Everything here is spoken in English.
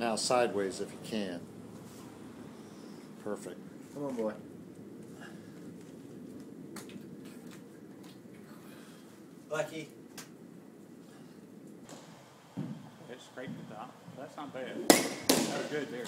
Now sideways if you can. Perfect. Come on, boy. Lucky. It scraped the top. That's not bad. That was good there,